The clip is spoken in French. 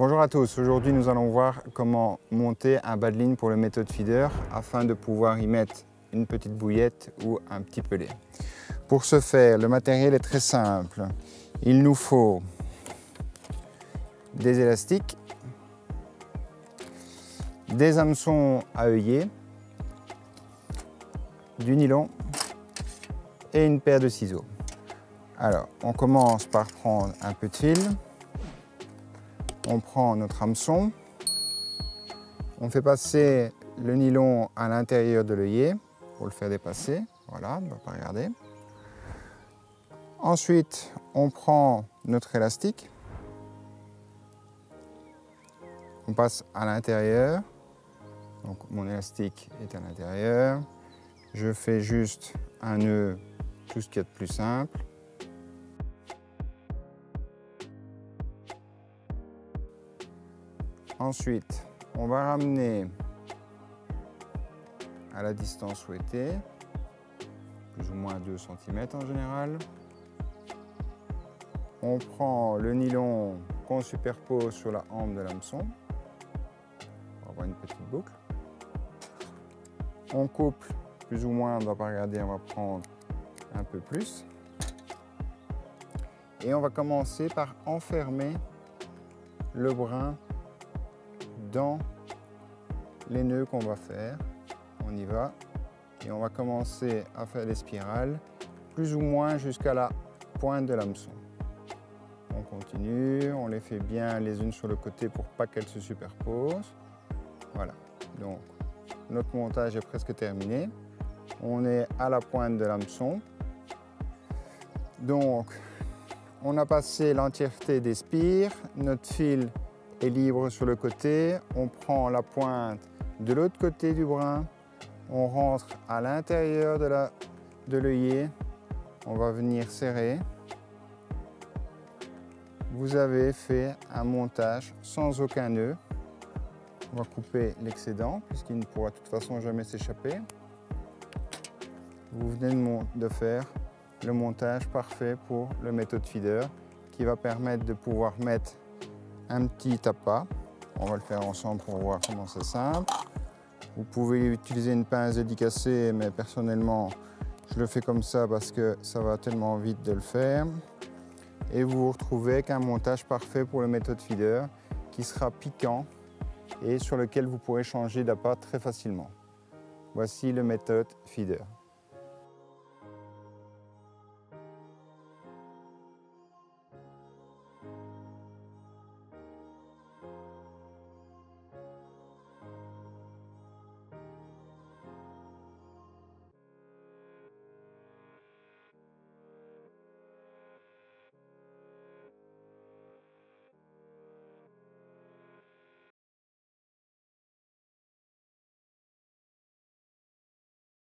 Bonjour à tous, aujourd'hui nous allons voir comment monter un bas pour le méthode feeder afin de pouvoir y mettre une petite bouillette ou un petit pelé. Pour ce faire, le matériel est très simple. Il nous faut des élastiques, des hameçons à œillet, du nylon et une paire de ciseaux. Alors, on commence par prendre un peu de fil on prend notre hameçon, on fait passer le nylon à l'intérieur de l'œillet pour le faire dépasser. Voilà, on ne va pas regarder. Ensuite, on prend notre élastique, on passe à l'intérieur. Donc mon élastique est à l'intérieur. Je fais juste un nœud, tout ce qui est de plus simple. Ensuite, on va ramener à la distance souhaitée, plus ou moins 2 cm en général. On prend le nylon qu'on superpose sur la hampe de l'hameçon pour avoir une petite boucle. On couple plus ou moins, on ne va pas regarder, on va prendre un peu plus. Et on va commencer par enfermer le brin dans les nœuds qu'on va faire. On y va et on va commencer à faire des spirales plus ou moins jusqu'à la pointe de l'hameçon. On continue, on les fait bien les unes sur le côté pour pas qu'elles se superposent. Voilà, donc notre montage est presque terminé. On est à la pointe de l'hameçon. Donc, on a passé l'entièreté des spires. Notre fil libre sur le côté. On prend la pointe de l'autre côté du brin. On rentre à l'intérieur de l'œillet. On va venir serrer. Vous avez fait un montage sans aucun nœud. On va couper l'excédent puisqu'il ne pourra de toute façon jamais s'échapper. Vous venez de faire le montage parfait pour le méthode feeder qui va permettre de pouvoir mettre un petit tapas. On va le faire ensemble pour voir comment c'est simple. Vous pouvez utiliser une pince dédicacée, mais personnellement, je le fais comme ça parce que ça va tellement vite de le faire. Et vous vous retrouvez avec un montage parfait pour le méthode feeder qui sera piquant et sur lequel vous pourrez changer d'appât très facilement. Voici le méthode feeder.